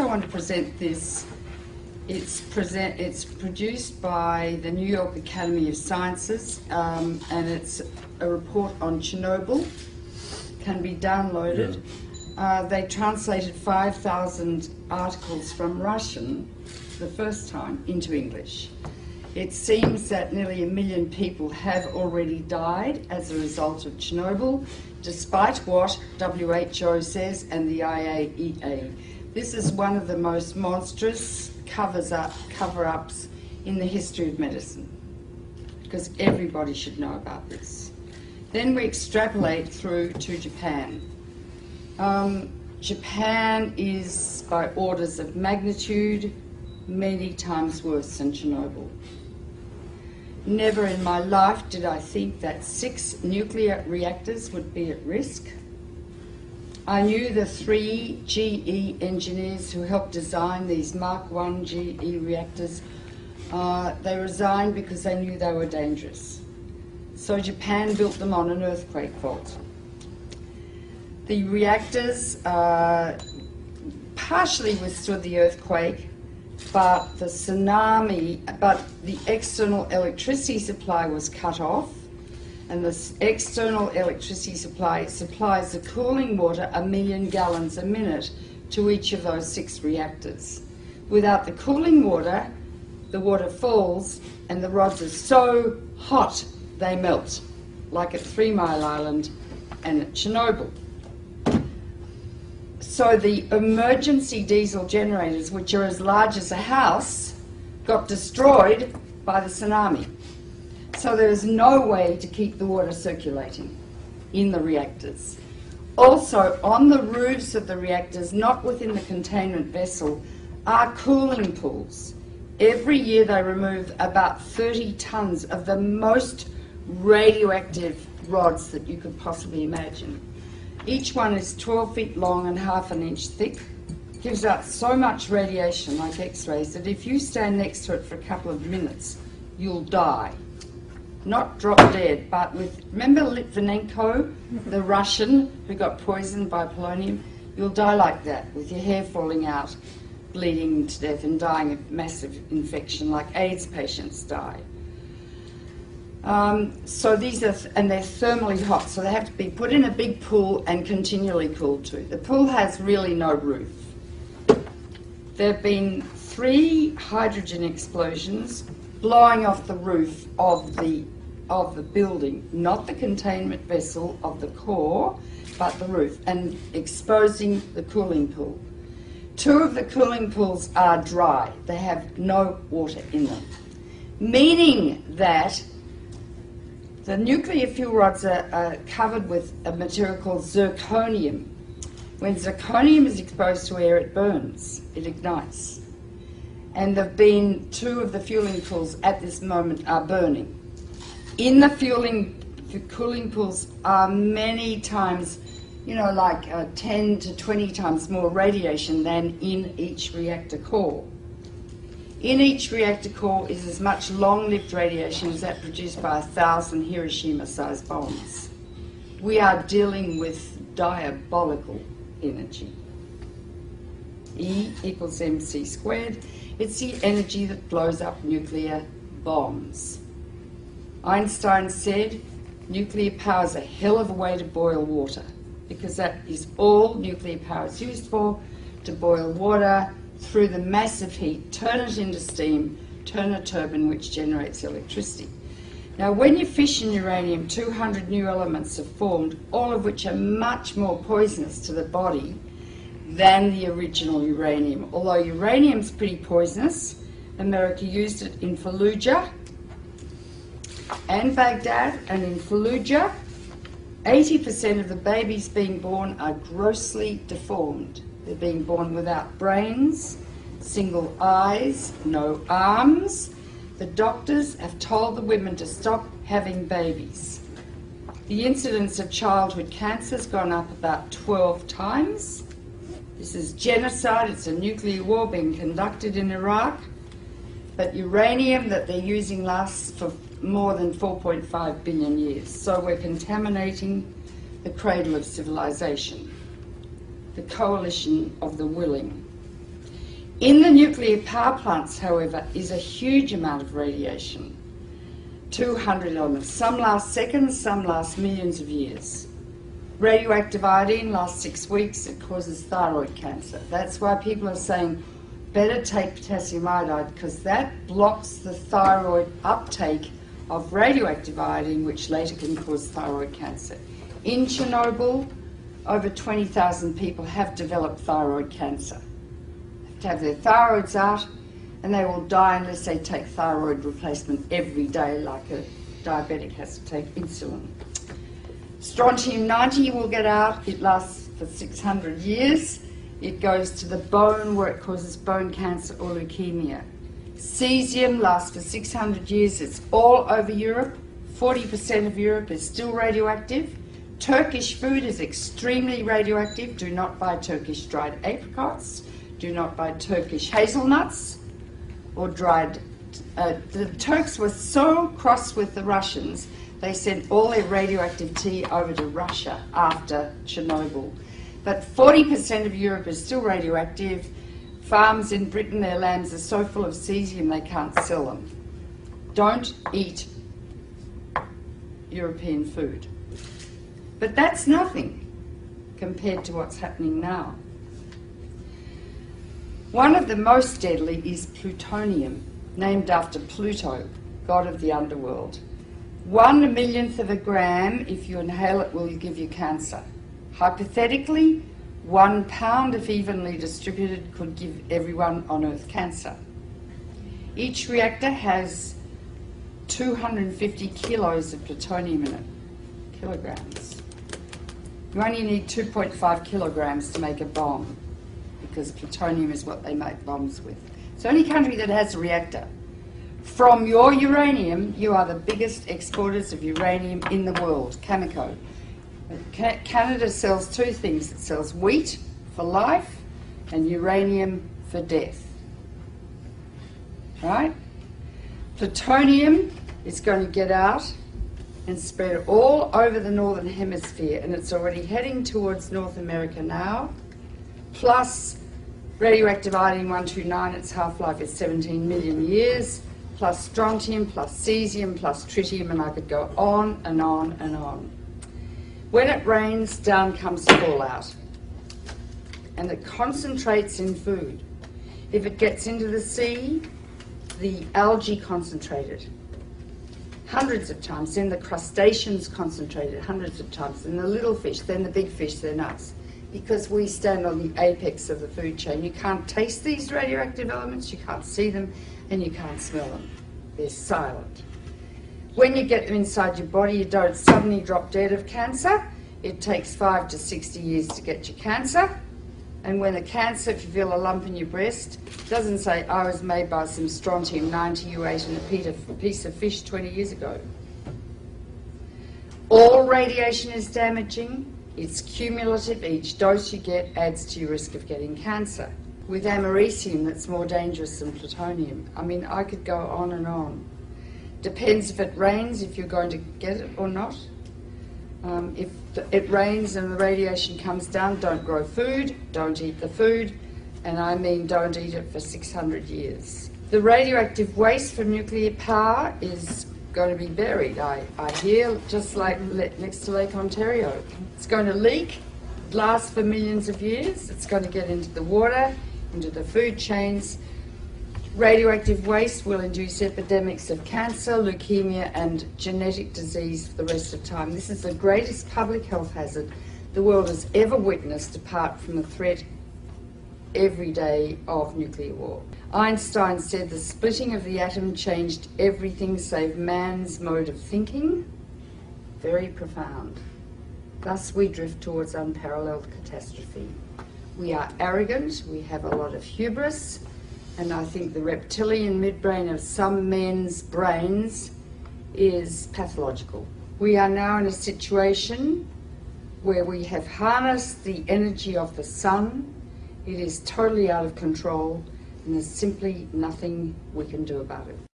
I want to present this. It's present. It's produced by the New York Academy of Sciences, um, and it's a report on Chernobyl. Can be downloaded. Uh, they translated 5,000 articles from Russian the first time into English. It seems that nearly a million people have already died as a result of Chernobyl, despite what WHO says and the IAEA. This is one of the most monstrous covers up, cover-ups in the history of medicine, because everybody should know about this. Then we extrapolate through to Japan. Um, Japan is by orders of magnitude many times worse than Chernobyl. Never in my life did I think that six nuclear reactors would be at risk. I knew the three GE engineers who helped design these Mark I GE reactors. Uh, they resigned because they knew they were dangerous. So Japan built them on an earthquake fault. The reactors uh, partially withstood the earthquake, but the tsunami, but the external electricity supply was cut off, and the external electricity supply supplies the cooling water a million gallons a minute to each of those six reactors. Without the cooling water, the water falls and the rods are so hot they melt, like at Three Mile Island and at Chernobyl. So the emergency diesel generators, which are as large as a house, got destroyed by the tsunami. So there is no way to keep the water circulating in the reactors. Also, on the roofs of the reactors, not within the containment vessel, are cooling pools. Every year they remove about 30 tons of the most radioactive rods that you could possibly imagine. Each one is 12 feet long and half an inch thick. Gives out so much radiation, like X rays, that if you stand next to it for a couple of minutes, you'll die. Not drop dead, but with. Remember Litvinenko, the Russian who got poisoned by polonium? You'll die like that, with your hair falling out, bleeding to death, and dying of massive infection, like AIDS patients die. Um, so these are, th- and they're thermally hot, so they have to be put in a big pool and continually cooled too. The pool has really no roof. There have been three hydrogen explosions blowing off the roof of the of the building, not the containment vessel of the core, but the roof, and exposing the cooling pool. Two of the cooling pools are dry; they have no water in them, meaning that the nuclear fuel rods are, are, covered with a material called zirconium. When zirconium is exposed to air, it burns, it ignites. And there have been two of the fueling pools at this moment are burning. In the fueling the cooling pools are many times, you know, like uh, 10 to 20 times more radiation than in each reactor core. In each reactor core is as much long-lived radiation as that produced by a thousand Hiroshima-sized bombs. We are dealing with diabolical energy. E equals mc squared. It's the energy that blows up nuclear bombs. Einstein said nuclear power is a hell of a way to boil water because that is all nuclear power is used for to boil water through the massive heat, turn it into steam, turn a turbine which generates electricity. Now, when you fission uranium, 200 new elements are formed, all of which are much more poisonous to the body than the original uranium. Although uranium's pretty poisonous, America used it in Fallujah and Baghdad, and in Fallujah, 80% of the babies being born are grossly deformed. They're being born without brains, single eyes, no arms. The doctors have told the women to stop having babies. The incidence of childhood cancer has gone up about 12 times. This is genocide, it's a nuclear war being conducted in Iraq. But uranium that they're using lasts for more than 4.5 billion years. So we're contaminating the cradle of civilization, the coalition of the willing. In the nuclear power plants, however, is a huge amount of radiation 200 elements. Some last seconds, some last millions of years. Radioactive iodine lasts six weeks, it causes thyroid cancer. That's why people are saying better take potassium iodide because that blocks the thyroid uptake of radioactive iodine, which later can cause thyroid cancer. In Chernobyl, over 20,000 people have developed thyroid cancer. They have to have their thyroids out and they will die unless they take thyroid replacement every day, like a diabetic has to take insulin. Strontium 90 will get out, it lasts for 600 years. It goes to the bone where it causes bone cancer or leukemia. Cesium lasts for 600 years, it's all over Europe. 40% of Europe is still radioactive. Turkish food is extremely radioactive. Do not buy Turkish dried apricots. Do not buy Turkish hazelnuts or dried. Uh, the Turks were so cross with the Russians they sent all their radioactive tea over to Russia after Chernobyl. But 40% of Europe is still radioactive. Farms in Britain, their lambs are so full of cesium they can't sell them. Don't eat European food. But that's nothing compared to what's happening now. One of the most deadly is plutonium, named after Pluto, god of the underworld. One millionth of a gram, if you inhale it, will give you cancer. Hypothetically, one pound, if evenly distributed, could give everyone on Earth cancer. Each reactor has 250 kilos of plutonium in it, kilograms. You only need 2.5 kilograms to make a bomb because plutonium is what they make bombs with. It's the only country that has a reactor. From your uranium, you are the biggest exporters of uranium in the world, Cameco. Canada sells two things it sells wheat for life and uranium for death. Right? Plutonium is going to get out and spread all over the northern hemisphere, and it's already heading towards North America now. Plus radioactive iodine 129, its half life is 17 million years plus strontium, plus cesium, plus tritium, and I could go on and on and on. When it rains, down comes fallout. And it concentrates in food. If it gets into the sea, the algae concentrated hundreds of times, then the crustaceans concentrated hundreds of times, then the little fish, then the big fish, then us. Because we stand on the apex of the food chain. You can't taste these radioactive elements, you can't see them, and you can't smell them. They're silent. When you get them inside your body, you don't suddenly drop dead of cancer. It takes five to 60 years to get your cancer. And when the cancer, if you feel a lump in your breast, doesn't say, oh, I was made by some strontium 90 you ate in a piece of fish 20 years ago. All radiation is damaging. It's cumulative. Each dose you get adds to your risk of getting cancer with americium that's more dangerous than plutonium. I mean, I could go on and on. Depends if it rains, if you're going to get it or not. Um, if it rains and the radiation comes down, don't grow food, don't eat the food, and I mean don't eat it for 600 years. The radioactive waste from nuclear power is going to be buried, I, I hear, just like next to Lake Ontario. It's going to leak, last for millions of years, it's going to get into the water, into the food chains. Radioactive waste will induce epidemics of cancer, leukemia, and genetic disease for the rest of time. This is the greatest public health hazard the world has ever witnessed apart from the threat every day of nuclear war. Einstein said the splitting of the atom changed everything save man's mode of thinking. Very profound. Thus we drift towards unparalleled catastrophe. We are arrogant, we have a lot of hubris, and I think the reptilian midbrain of some men's brains is pathological. We are now in a situation where we have harnessed the energy of the sun. It is totally out of control, and there's simply nothing we can do about it.